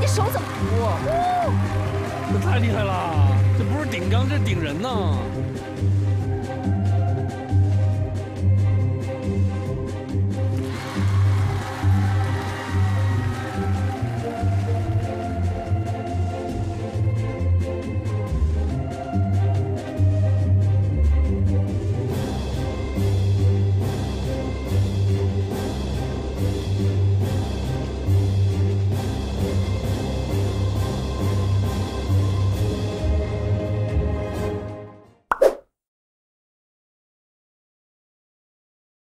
你手怎么这太厉害了这不是顶缸这是顶人呢。